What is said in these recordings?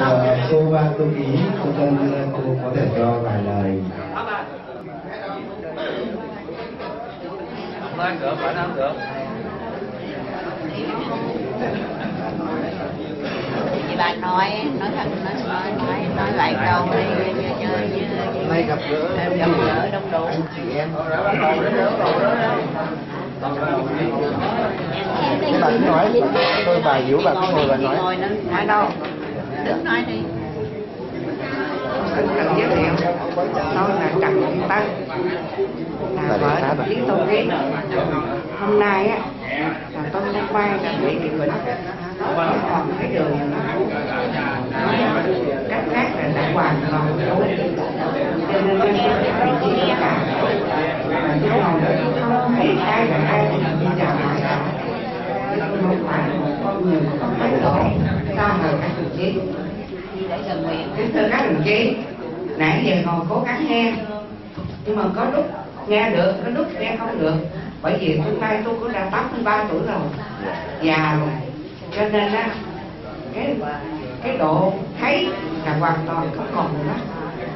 Ờ, cô ba cô ký cô tân cô có thể cho vài lời ăn được phải ăn được chị bà nói nói thật nói nói nói nói lại câu đi nay gặp gỡ gặp gỡ đông đủ anh chị em cứ nói tôi bà hiểu bà cứ ngồi bà nói nói đâu đứng nói đi cần cần giới thiệu. Tôi là trần Thị Tân. Là vợ đồng chí Tô Ký hôm nay á là tôi lên quay là bị cái bệnh còn cái đường các khác là đã hoàn toàn cho nên tôi sẽ phải chia sẻ cả. Mà chứ còn không thấy ai là ai đi chào lại cả không phải một con người không phải lỗi sao mà các đồng chí để gần nguyện. Kính thưa các đồng chí nãy giờ còn cố gắng nghe. Nhưng mà có lúc nghe được có lúc nghe không được. Bởi vì hôm nay tôi cũng đã 83 tuổi rồi. Già rồi. Cho nên á cái cái độ thấy là hoàn toàn không còn nữa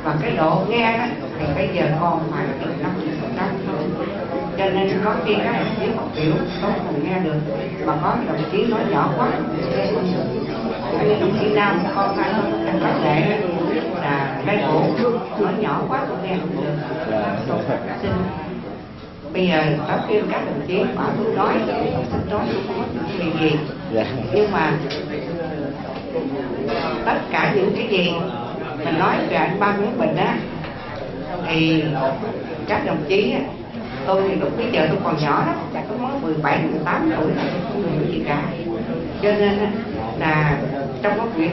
và cái độ nghe đó thì bây giờ còn phải từ năm trăm thôi. Cho nên có khi các đồng chí học hiểu tôi không nghe được. Mà có đồng chí nói nhỏ quá nghe không được anh đồng nam con phải anh có thể là cái cổ nói nhỏ quá cũng nghe không được xin bây giờ bác kêu các đồng chí bảo tôi nói tôi xin nói tôi không có chuyện gì nhưng mà tất cả những cái gì mình nói về anh ba Nguyễn mình á thì các đồng chí á, tôi thì lúc bây giờ tôi còn nhỏ lắm chắc có mới 17, 18 tuổi là tôi không hiểu gì cả. Cho nên á, là trong các quyển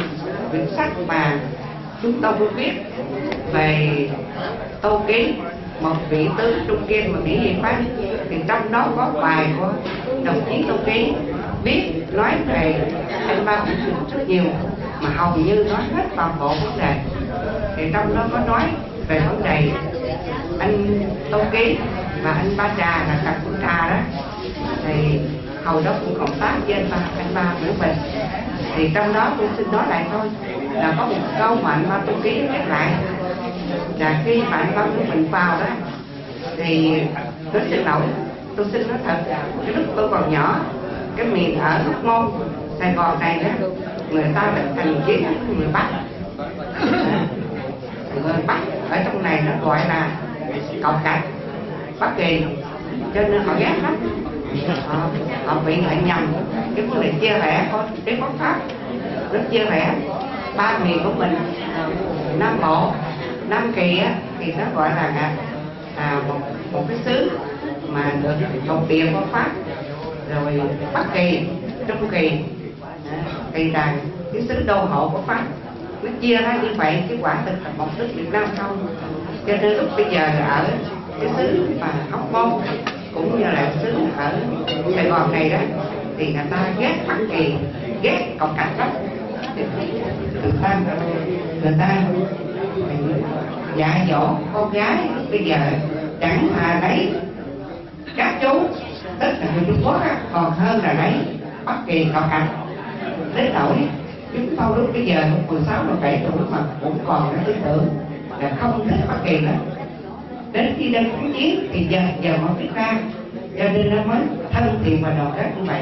quyển sách mà chúng tôi biết về tô ký một vị tướng trung kiên mà nghĩ gì pháp. Thì trong đó có bài của đồng chí tô ký biết nói về anh ba cũng rất nhiều, mà hầu như nói hết toàn bộ vấn đề. Thì trong đó có nói về vấn đề anh tô ký và anh ba trà là cặp của trà đó. Thì hầu đó cũng cộng tác với anh ba anh ba của Bình thì trong đó tôi xin nói lại thôi là có một câu mà anh ba tôi ký nhắc lại. Là khi mà anh ba của Bình vào đó, thì tôi xin lỗi, tôi xin nói thật, cái lúc tôi còn nhỏ, cái miền ở Hóc Môn, Sài Gòn này đó, người ta đã thành chiến người Bắc. Người Bắc ở trong này nó gọi là cộng cạch Bắc Kỳ, cho nên họ ghét lắm họ, bị lại nhầm. Cái vấn đề chia rẽ có cái bất pháp. Rất chia rẽ. Ba miền của mình à, Nam Bộ Nam Kỳ á, thì nó gọi là à, à, một, một cái xứ mà được thuộc địa của Pháp. Rồi Bắc Kỳ Trung Kỳ à, thì là cái xứ đô hộ của Pháp. Nó chia ra như vậy cái quả thực là một nước Việt Nam không. Cho nên lúc bây giờ ở cái xứ mà Hóc Môn cũng như là xứ ở Sài Gòn này đó thì người ta ghét Bắc Kỳ ghét cộng cảnh lắm người ta người ta dạy dỗ con gái bây giờ chẳng mà lấy các chú tức là người Trung Quốc á, còn hơn là lấy Bắc Kỳ cộng cảnh đến nỗi chúng tôi lúc bây giờ 16 17 tuổi mà cũng còn cái tư tưởng là không thích Bắc Kỳ nữa đến khi lên kháng chiến thì giờ giờ mới biết ra cho nên nó mới thân thiện và đoàn kết như vậy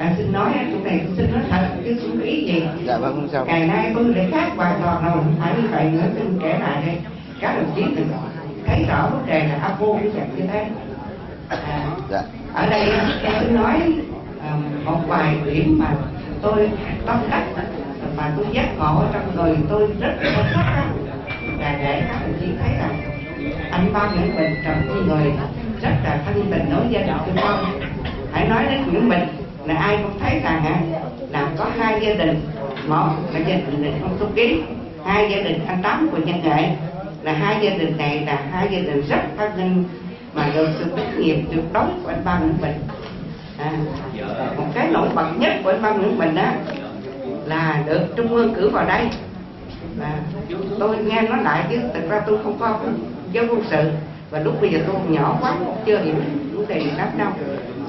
à, xin nói chỗ này tôi xin nói thật chứ không có ý gì. Dạ vâng không sao. Ngày nay tôi để khác hoàn toàn rồi không phải như vậy nữa xin kể lại đây. Các đồng chí đừng thấy rõ vấn đề là áp vô cái dạng như thế. À, dạ. ở đây em xin nói à, một vài điểm mà tôi tâm đắc mà tôi giác ngộ trong người tôi rất là á, là để các đồng chí thấy rằng anh ba Nguyễn Bình trong con người rất là thân tình đối với gia đình tôi con hãy nói đến Nguyễn Bình là ai cũng thấy rằng á, là có hai gia đình. Một là gia đình ông Tu Ký hai gia đình anh Tám của nhân nghệ. Là hai gia đình này là hai gia đình rất thân nhân mà được sự tốt nghiệp tuyệt đối của anh ba Nguyễn Bình. À, một cái nổi bật nhất của anh ba Nguyễn Bình đó là được trung ương cử vào đây. Và tôi nghe nói lại chứ thực ra tôi không có giáo quân sự. Và lúc bây giờ tôi còn nhỏ quá, chưa hiểu vấn đề gì lắm đâu.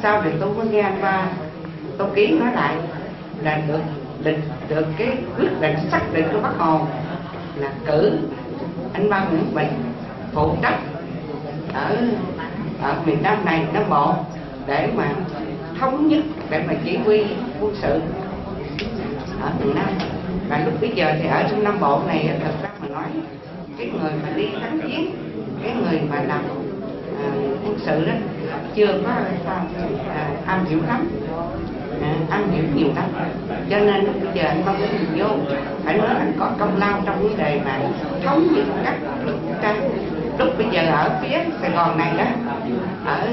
Sau này tôi mới nghe anh ba tôi ký nói lại là được định được cái quyết định xác định của bác hồ là cử anh Ba Nguyễn Bình phụ trách ở ở miền Nam này, Nam Bộ, để mà thống nhất, để mà chỉ huy quân sự ở miền Nam. Và lúc bây giờ thì ở trong Nam Bộ này, thật ra mà nói, cái người mà đi kháng chiến cái người mà làm à, quân sự đó chưa có à, am hiểu lắm. À, am hiểu nhiều lắm. Cho nên lúc bây giờ anh không có nhìn vô phải nói anh có công lao trong vấn đề mà thống nhất các lực lượng vũ trang lúc bây giờ ở phía Sài Gòn này đó ở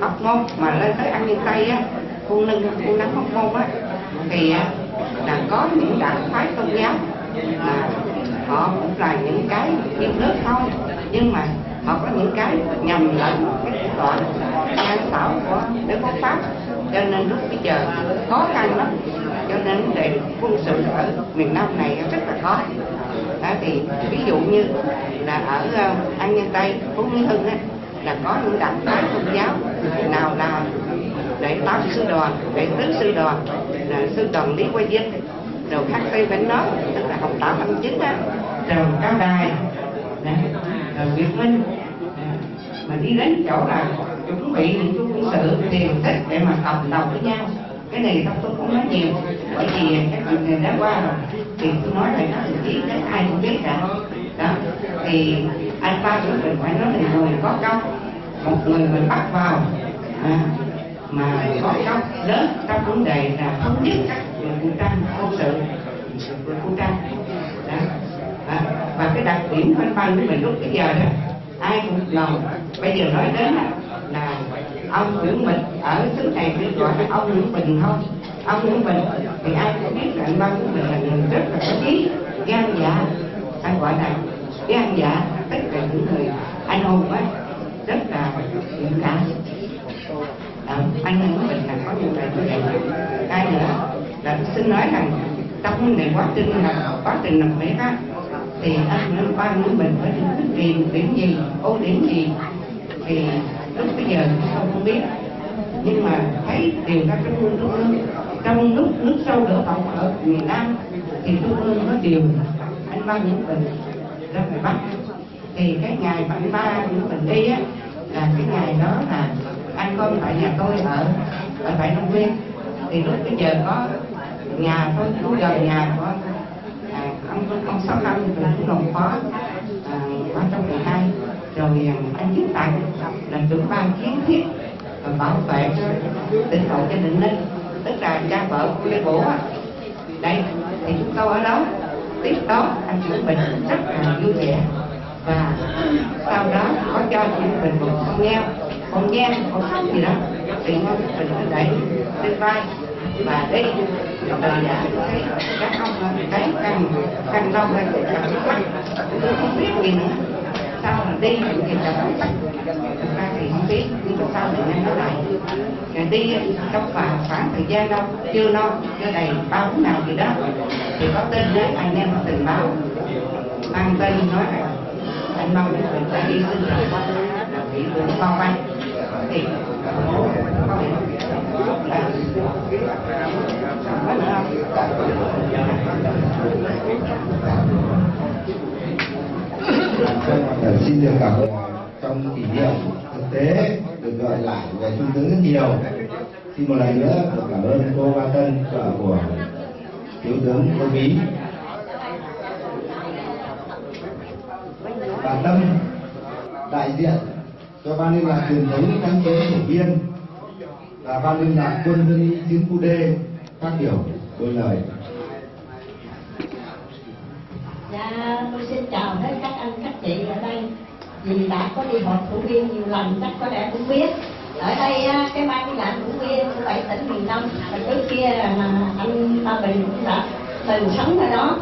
Hóc Môn mà lên tới An ninh Tây á khu nâng khu nắng Hóc Môn á thì à, là có những đảng phái tôn giáo mà họ cũng là những cái yêu nước không, nhưng mà họ có những cái nhầm lẫn, cái thủ đoạn gian xảo của đế quốc pháp. Cho nên lúc bây giờ khó khăn lắm. Cho nên để quân sự ở miền Nam này rất là khó. Đó, thì ví dụ như là ở ờ, An Nhân Tây, Phú Mỹ Hưng á, là có những đảng phái tôn giáo nào là đại tam sư đoàn đại tứ sư đoàn, là sư đoàn Lý quay dinh rồi khắc phi bên đó tức là học tạo năm chín á rồi cao đài này rồi Việt Minh mà đi đến chỗ là chuẩn bị những chú quân sự tiền thích để mà cầm đồng với nhau. Cái này không tôi cũng nói nhiều bởi vì các bạn này đã qua rồi. Thì tôi nói lại các đồng chí đến ai cũng biết cả. Đó thì anh ba cũng mình phải nói là người có công. Một người mình bắt vào à, mà có công lớn trong vấn đề là thống nhất các lực trăng, vũ sự lực trăng, đó. Và cái đặc điểm của anh của mình lúc bây giờ đó ai cũng lòng bây giờ nói đến là, là ông Nguyễn Bình ở xứ này cứ gọi là ông Nguyễn Bình thôi. Ông Nguyễn Bình thì ai cũng biết là anh ba của mình là người rất là có trí gan dạ. Anh gọi là gan dạ tất cả những người anh hùng á rất là dũng cảm. À, anh Nguyễn Bình là có những lời như vậy cái nữa? Là tôi xin nói rằng trong này quá trình là quá trình làm việc á, thì anh nói Ba Nguyễn mình phải được cái điểm điểm gì, ưu điểm gì. Thì lúc bây giờ tôi không biết, nhưng mà thấy điều ra trong trung ương trong lúc nước sâu lửa bỏng ở miền Nam, thì trung ương có điều anh Ba những Bình ra ngoài Bắc. Thì cái ngày mà anh Ba những Bình đi á, là cái ngày đó là anh con tại nhà tôi ở ở tại Long Nguyên. Thì lúc bây giờ có nhà có chủ gần nhà của à, ông ông sáu năm rồi cũng đồng phó à, ở trong mười hai. Rồi à, anh Đức Tài là trưởng ban chiến thiết và bảo vệ tỉnh hậu cho định ninh. Tức là cha vợ của Lê Bổ đây thì chúng tôi ở đó tiếp đó anh Nguyễn Bình rất là vui vẻ. Và sau đó có cho chị Bình một con nghe con nghe con khóc gì đó thì con Bình nó đẩy lên vai và đi rồi đã thấy các ông cái càng càng lâu đây cũng là nước mắt tôi không biết gì nữa sao mà đi thì là nước mắt chúng ta thì không biết. Nhưng mà sao thì nên nói lại. Rồi đi trong khoảng khoảng thời gian đâu chưa no chưa đầy ba bốn nào gì đó. Thì có tên đấy anh em tình báo. Mang tên nói là anh mong những người ta đi sinh là là bị đường bao vây thì bố có thể là có nữa Ờ, xin được cảm ơn. Trong kỷ niệm thực tế được gọi lại về trung tướng rất nhiều. Xin một lần nữa được cảm ơn cô Ba Tân, vợ của thiếu tướng Tô Bí. Bà Tâm, đại diện cho ban liên lạc truyền thống kháng chiến thủ biên và ban liên lạc quân dân y chiến khu D, phát biểu đôi lời Tôi xin chào hết các anh, các chị ở đây. Vì đã có đi họp thủ viên nhiều lần, chắc có lẽ cũng biết. Ở đây cái ban đi làm thủ viên của bảy tỉnh miền Đông Và trước kia là anh Ba Bình cũng đã từng sống ở đó.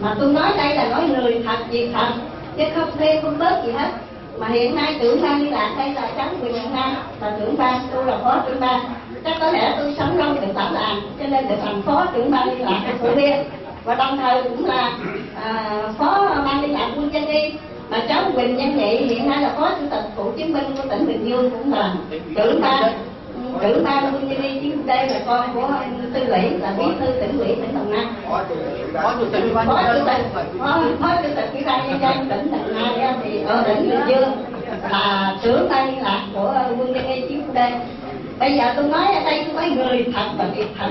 Mà tôi nói đây là nói người thật, việc thật Chứ không thêm không bớt gì hết. Mà hiện nay trưởng ban đi làm đây là cháu Quỳnh Hồng Nam Là trưởng ban, tôi là phó trưởng ban. Chắc có lẽ tôi sống lâu được tạm làm Cho nên được thành phó trưởng ban đi làm thủ viên và đồng thời cũng là à, phó ban liên lạc quân dân y. Mà cháu Quỳnh Văn Nhị hiện nay là phó chủ tịch cựu chiến binh của tỉnh Bình Dương cũng là trưởng ban trưởng ban quân nhân viên chiến đây là con của tư lỷ là bí thư tỉnh ủy tỉnh đồng nai. Có chủ tịch phó chủ tịch phó phó chủ tịch ủy ban nhân dân tỉnh đồng nai thì ở tỉnh bình dương là trưởng ban liên lạc của quân nhân viên chiến đây bây giờ tôi nói ở đây tôi nói người thật và việc thật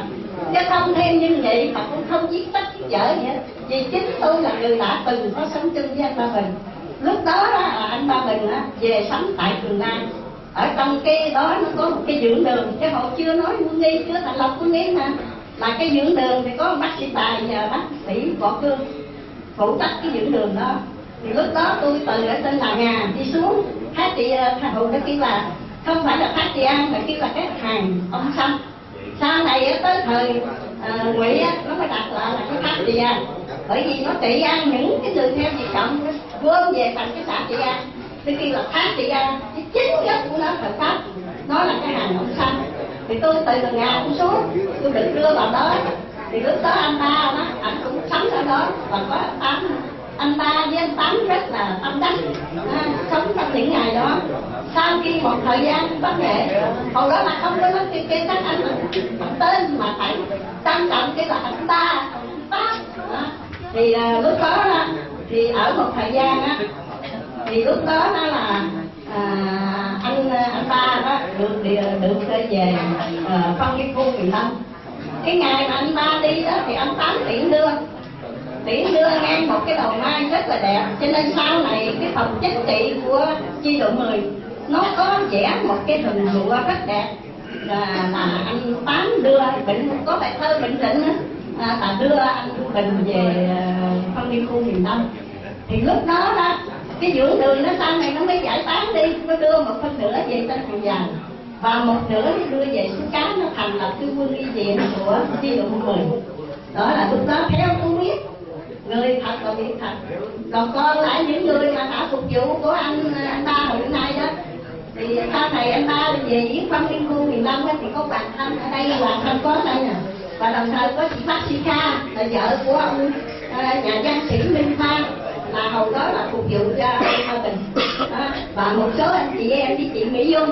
chứ không thêm như vậy mà cũng không giết tất giết vở gì vì chính tôi là người đã từng có sống chung với anh ba bình. Lúc đó là anh ba bình á về sống tại trường nam ở trong cái đó nó có một cái dưỡng đường chứ họ chưa nói quân nghi, chưa thành lập quân nghi mà. Là cái dưỡng đường thì có bác sĩ tài và bác sĩ võ cương phụ trách cái dưỡng đường đó. Thì lúc đó tôi từ ở trên là nhà đi xuống. Hát chị thằng hùng nó kêu là không phải là phát chị ăn mà kêu là cái hàng ông xăm sau này tới thời à, ngụy nó mới đặt lại là cái tháp chị an. Bởi vì nó trị ăn những cái người theo chị chồng gom về thành cái xã chị an. Thì khi là phát chị an cái chính gốc của nó là tháp, nó là cái hàng động xanh. Thì tôi từ từ nhà cũng xuống tôi được đưa vào đó. Thì lúc đó anh ba đó anh cũng sống ở đó và có tám anh ba với anh tám rất là tâm đắc. À, sống trong những ngày đó. Sau khi một thời gian văn nghệ hồi đó là không có nói cái cái các anh bằng tên mà phải trang trọng cái là anh ba anh à, thì à, lúc đó là, thì ở một thời gian á thì lúc đó nó là à, anh à, anh ba đó được được, được về à, phân cái khu miền đông cái ngày mà anh ba đi đó thì anh tám tiễn đưa tiễn đưa ngang một cái đầu mai rất là đẹp. Cho nên sau này cái phòng chính trị của chi đội 10 nó có vẽ một cái hình rùa rất đẹp. Là, là anh tám đưa bệnh có bài thơ bệnh định à, là đưa anh bình về ờ, phân liên khu miền đông. Thì lúc đó đó cái dưỡng đường nó sau này nó mới giải tán đi. Nó đưa một phân nửa về tân hàng vàng và một nửa đưa về suối cá nó thành lập cái quân y viện của chi đội 10 đó là lúc đó theo tôi biết người thật và việc thật còn con lại những người mà đã phục vụ của anh anh ba hồi nay đó. Thì sau này anh ba về viết phong liên khu miền đông á, thì có bạn thân ở đây là thân có đây nè. Và đồng thời có chị bác sĩ kha là vợ của ông ờ, nhà văn sĩ minh phan là hồi đó là phục vụ cho gia đình và một số anh chị em với chị mỹ dung.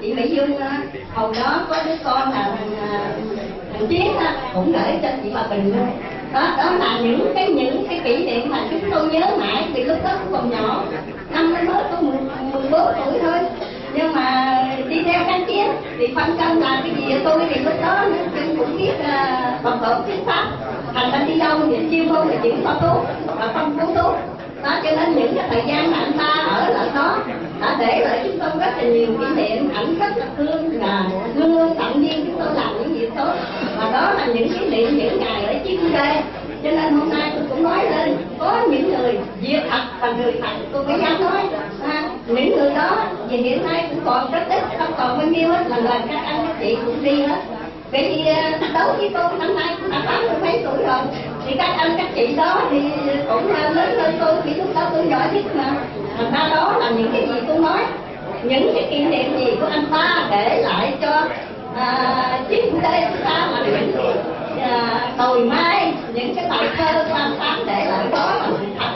Chị mỹ dung ờ, hầu hồi đó có đứa con là thằng ờ, thằng chiến cũng gửi cho chị bà bình luôn đó đó là những cái những cái kỷ niệm mà chúng tôi nhớ mãi vì lúc đó cũng còn nhỏ. Năm mới mới có mười bốn tuổi thôi. Nhưng mà đi theo kháng chiến thì phân công làm cái gì tôi thì lúc đó chúng cũng biết uh, bằng tổ chính pháp. Thành ra đi đâu thì chiêu môn thì chỉ có tốt và không cứu tốt đó cho nên những cái thời gian mà anh ta ở lại đó đã để lại chúng tôi rất là nhiều kỷ niệm ảnh rất là thương là luôn luôn động viên chúng tôi làm những việc tốt. Và đó là những kỷ niệm những ngày ở chiến đê. Cho nên hôm nay tôi cũng nói lên có những người việc thật và người thật. Tôi mới dám nói à, những người đó thì hiện nay cũng còn rất ít không còn bao nhiêu hết lần lần các anh các chị cũng đi hết vậy thì à, với tôi năm nay cũng đã tám mươi mấy tuổi rồi thì các anh các chị đó thì cũng ờ, lớn hơn tôi thì lúc đó tôi giỏi nhất mà. Ờ, Thành ra đó là những cái gì tôi nói? Những cái kỷ niệm gì của anh ta để lại cho à, chính đây chúng ta là những à, đồi mai những cái bài thơ của anh tám để lại đó là sự thật.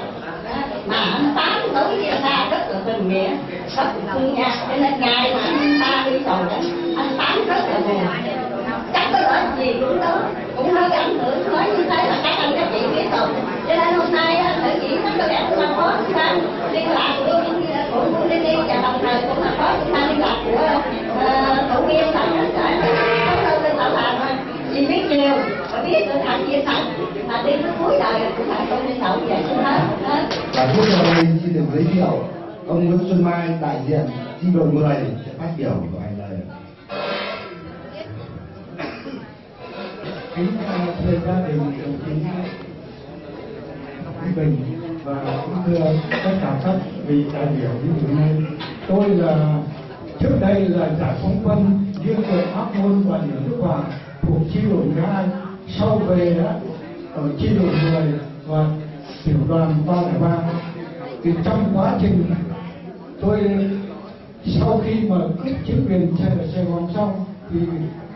Mà anh tám đối với anh ta rất là tình nghĩa rất là thương nha cho nên ngày mà anh ta đi rồi đó anh tám rất là buồn chắc gì cũng đó cũng hơi ảnh hưởng nói như thế là các anh các chị biết rồi cho nên hôm nay á, thử chỉ nó có đẹp là có chúng ta liên lạc à, của của của liên đi và đồng thời cũng là có chúng ta liên lạc của tổ viên là đã có đâu lên tạo làm thôi. Biết nhiều và biết được thẳng chia sẻ mà đi tới cuối đời cũng phải không nhân đậu vậy xin hết và tiếp theo đây xin được giới thiệu ông Nguyễn Xuân Mai đại diện chi đội 10 sẽ phát biểu. Kính thưa gia đình đồng chí Bình và kính thưa tất cả các vị đại biểu như hôm nay tôi là trước đây là giải phóng quân dương đội áp môn và những nước hòa thuộc chi đội 12 sau về đó ở chi đội 10 và tiểu đoàn 303 thì trong quá trình tôi sau khi mà kích chính quyền Sài Sài Gòn xong thì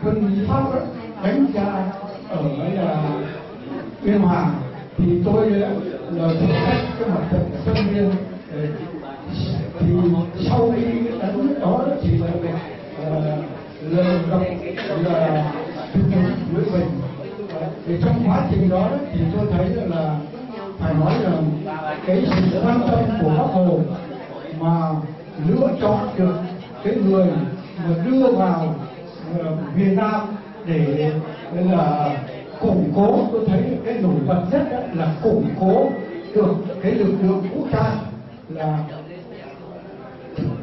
quân Pháp đó, đánh cha ở là Biên Hòa thì tôi ờ, là phụ trách cái mặt trận ở Tân Biên ờ, thì sau khi đánh đó thì là uh, là gặp là với mình. Thì trong quá trình đó thì tôi thấy là phải nói là cái sự quan tâm của bác hồ mà lựa chọn được cái người mà đưa vào uh, Việt Nam để là củng cố, tôi thấy cái nổi bật nhất là củng cố được cái lực lượng vũ trang là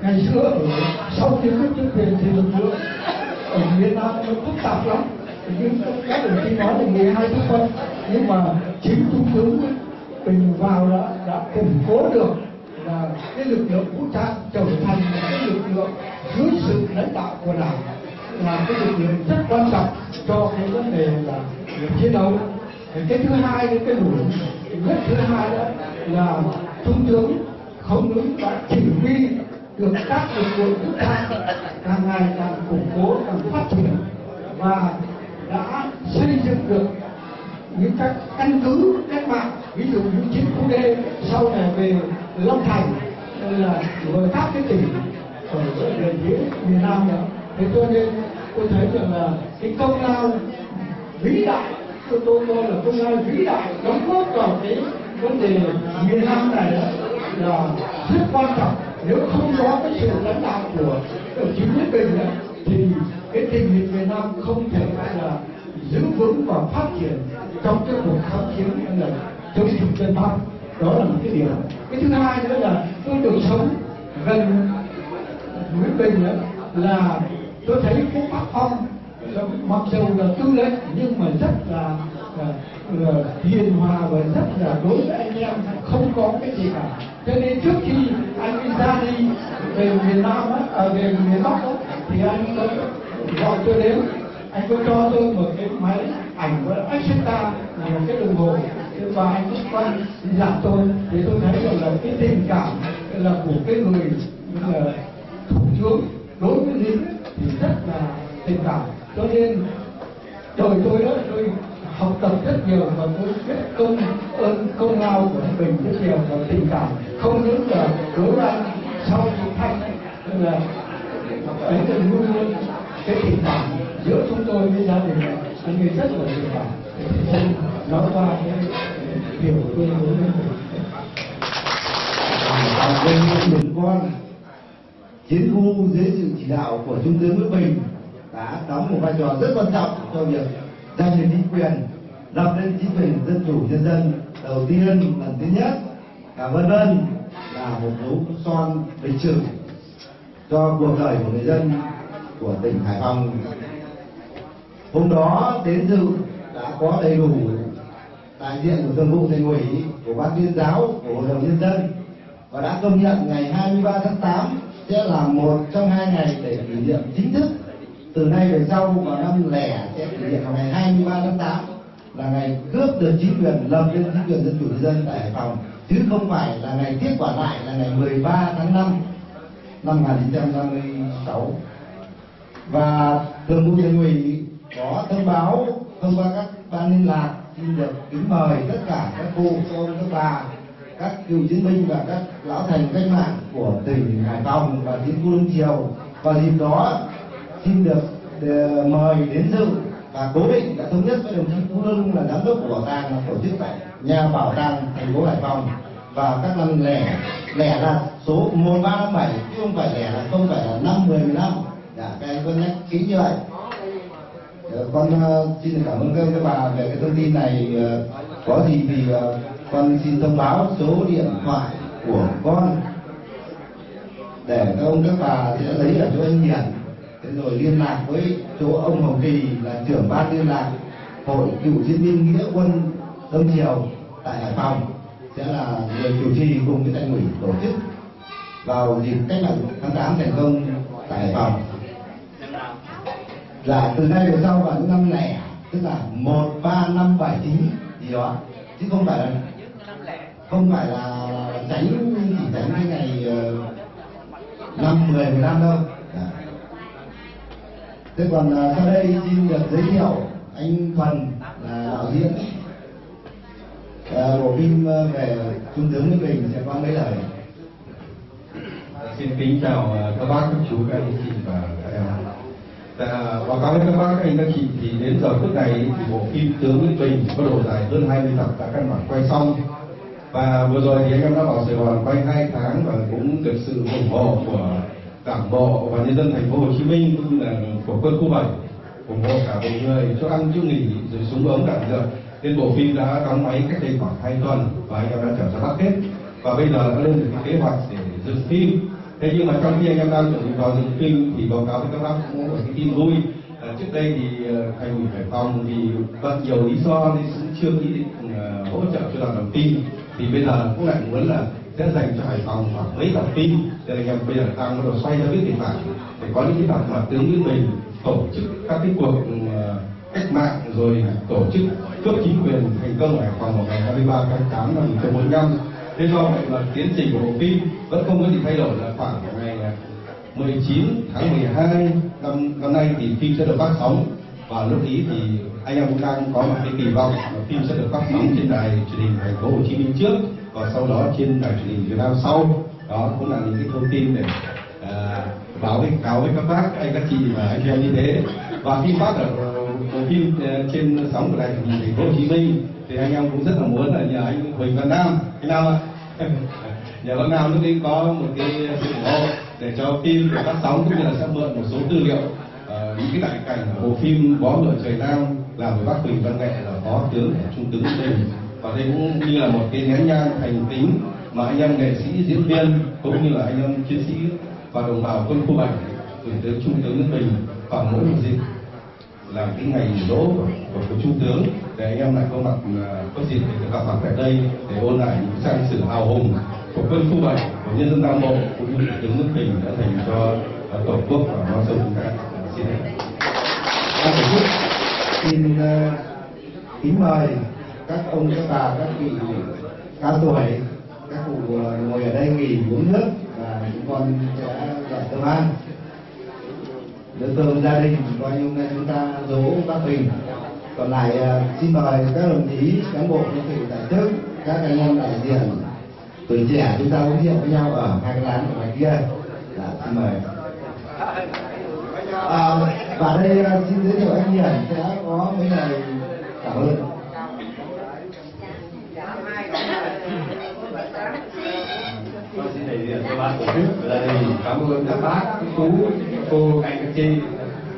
ngày xưa ở sau khi nước chính quyền thì lực lượng ở miền Nam nó phức tạp lắm. Nhưng các đồng chí nói là 12 thứ quân, nhưng mà chính trung tướng bình vào đã đã củng cố được là cái lực lượng vũ trang trở thành cái lực lượng dưới sự lãnh đạo của đảng là cái lực lượng rất quan trọng cho cái vấn đề là chiến đấu. Cái thứ hai cái nổi rất thứ hai đó là trung tướng không những đã chỉ huy được các lực lượng vũ ta càng ngày càng củng cố, càng phát triển và đã xây dựng được những các căn cứ, cách mạng, ví dụ như chiến khu đê sau này về Long Thành, là rồi các cái tỉnh ở ở phía miền Nam đó. Thế tôi là cái công lao vĩ đại. Tôi tôi coi là công lao vĩ đại đóng góp vào cái vấn đề miền Nam này đó là rất quan trọng. Nếu không có cái sự lãnh đạo của đồng chí Nguyễn Bình đó, thì cái tình hình miền Nam không thể là giữ vững và phát triển trong cái cuộc kháng chiến là chống thực dân Pháp đó là một cái điều. Cái thứ hai nữa là tôi được sống gần Nguyễn Bình đó, là tôi thấy phố bắc phong mặc dù là tư lệnh nhưng mà rất là, là, là hiền hòa và rất là đối với anh em không có cái gì cả. Cho nên trước khi anh đi ra đi về miền Nam á, à, về miền Bắc á, thì anh có gọi tôi đến. Anh có cho tôi một cái máy ảnh của Exeta là một cái đồng hồ. Và anh cũng quay dặn tôi. Thì tôi thấy rằng là cái tình cảm là của cái người là thủ tướng đối với lính thì rất là tình cảm cho nên, đời tôi đó, tôi học tập rất nhiều và tôi biết công ơn công lao của anh Bình rất nhiều và tình cảm không những là đối với anh sau chiến thanh là đến từ luôn luôn cái tình cảm giữa chúng tôi với gia đình anh ấy rất là tình cảm. Nó nói qua cái hiểu tôi đối với mình con chiến khu dưới sự chỉ đạo của trung tướng Nguyễn Bình đã đóng một vai trò rất quan trọng cho việc giành được chính quyền, lập nên chính quyền dân chủ nhân dân. Đầu tiên, lần thứ nhất và vân vân là một dấu son lịch sử cho cuộc đời của người dân của tỉnh Hải Phòng. Hôm đó, đến dự đã có đầy đủ đại diện của thường vụ thành ủy, của ban tuyên giáo, của hội đồng nhân dân. Và đã công nhận ngày 23 tháng 8 sẽ là một trong hai ngày để kỷ niệm chính thức từ nay về sau, vào năm lẻ sẽ thực hiện vào ngày 23 tháng 8 là ngày cướp được chính quyền, lập lên chính quyền dân chủ nhân dân tại Hải Phòng. Chứ không phải là ngày tiếp quản lại là ngày 13 tháng 5 năm 1956 và thường vụ thành ủy có thông báo thông qua các ban liên lạc xin được kính mời tất cả các cô các ông các bà, các cựu chiến binh và các lão thành cách mạng của tỉnh Hải Phòng và chiến khu Đông Triều và dịp đó xin được ờ, mời đến dự và cố định đã thống nhất với đồng chí Phú Lương là giám đốc của bảo tàng là tổ chức tại nhà bảo tàng thành phố Hải Phòng và các năm lẻ lẻ là số một ba năm bảy, chứ không phải lẻ là không phải là năm mười mười năm dạ các anh cân nhắc kỹ như vậy. Con xin cảm ơn các bà về cái thông tin này ờ, có gì thì con xin thông báo số điện thoại của con để các ông các bà sẽ lấy ở chỗ anh Hiền rồi liên lạc với chỗ ông Hồng Kỳ là trưởng ban liên lạc hội cựu chiến binh nghĩa quân Đông Triều tại Hải Phòng, sẽ là người chủ trì cùng với thành ủy tổ chức vào dịp cách mạng tháng 8 thành công tại Hải Phòng. Là từ nay về sau vào những năm lẻ, tức là một, ba, năm, bảy, chín gì đó. Chứ không phải là không phải là tránh, chỉ tránh cái ngày ờ, năm, mười mười năm đâu thế còn ờ, sau đây xin được giới thiệu anh Thuần là đạo diễn. Ờ, bộ phim à, về trung tướng Nguyễn Bình sẽ có mấy lời. Dạ, xin kính chào các bác, các chú, các anh chị và các em. Dạ, báo cáo với các bác các anh các chị thì đến giờ phút này thì bộ phim tướng Nguyễn Bình có độ dài hơn 20 tập đã căn bản quay xong. Và vừa rồi thì anh em đã vào Sài Gòn quay hai tháng và cũng được sự ủng hộ của đảng bộ và nhân dân thành phố Hồ Chí Minh cũng như là của quân khu 7 ủng hộ cả mọi người cho ăn cho nghỉ rồi súng ống đạn dược. Nên bộ phim đã đóng máy cách đây khoảng hai tuần và anh em đã trở ra bắt hết và bây giờ đã lên được cái kế hoạch để dựng phim. Thế nhưng mà trong khi anh em đang chuẩn bị vào dựng phim thì báo cáo với các bác cũng có một cái tin vui. À, trước đây thì ờ, thành ủy hải phòng thì bận nhiều lý do nên cũng chưa nghĩ định ờ, hỗ trợ cho đoàn làm phim. Thì bây giờ cũng lại muốn là sẽ dành cho hải phòng khoảng mấy tập phim để anh em bây giờ đang bắt đầu xoay ra viết kịch bản, để có những cái bản mà tướng như mình tổ chức các cái cuộc ờ, cách mạng, rồi tổ chức cướp chính quyền thành công ở Hải Phòng vào ngày 23 tháng 8 năm 1945 thế do vậy mà tiến trình của bộ phim vẫn không có gì thay đổi là khoảng ngày ờ, 19 tháng 12 năm năm nay thì phim sẽ được phát sóng. Và lúc ý thì anh em cũng đang có một cái kỳ vọng là phim sẽ được phát sóng trên đài truyền hình thành phố Hồ Chí Minh trước và sau đó trên đài truyền hình Việt Nam sau đó cũng là những cái thông tin để à, báo với cáo với các bác anh các chị và anh em như thế. Và khi phát ở bộ phim à, trên sóng của đài truyền hình thành phố Hồ Chí Minh thì anh em cũng rất là muốn là nhờ anh Huỳnh Văn Nam. Anh Nam ạ? Nhờ Văn Nam lúc ấy có một cái sự ủng hộ để cho phim được phát sóng cũng như là sẽ mượn một số tư liệu ờ, những cái đại cảnh của bộ phim bó ngựa trời nam làm với bác Huỳnh Văn Nghệ là phó tướng của trung tướng mình và đây cũng như là một cái nén nhang thành kính mà anh em nghệ sĩ diễn viên cũng như là anh em chiến sĩ và đồng bào quân khu bảy gửi tới trung tướng Nguyễn Bình vào mỗi một dịp là cái ngày đỗ của, của, trung tướng. Để anh em lại có mặt à, có dịp để được gặp mặt tại đây để ôn lại những trang sử hào hùng của quân khu bảy của nhân dân nam bộ cũng như thủ tướng nước bình đã dành cho à, tổ quốc và non sông chúng ta. Xin hết xin à, kính mời các ông các bà các vị cao tuổi các cụ ờ, ngồi ở đây nghỉ uống nước và chúng con sẽ dọn cơm ăn. Bữa cơm gia đình coi như hôm nay chúng ta dỗ bác Bình. Còn lại ờ, xin mời các đồng chí cán bộ đơn vị tại chức các anh em đại diện tuổi trẻ chúng ta uống rượu với nhau ở hai cái lán ở ngoài kia. Là xin mời. À, và đây ờ, xin giới thiệu anh Hiển sẽ có mấy lời cảm ơn. Tôi xin ban tổ chức và gia đình cảm ơn các bác, các chú, các cô, các anh các chị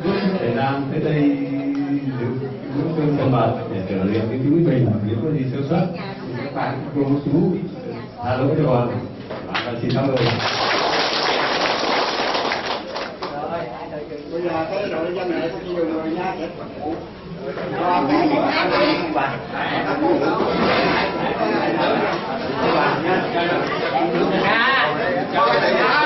giúp Việt Nam tới đây giữ giữ cơm cho mật để trở luyện cái cứu mình nếu có gì sơ suất thì các bạn các cô các chú tha lỗi cho con và xin cảm ơn bây giờ tới đội dân này có nhiều người nha cho cái Amen.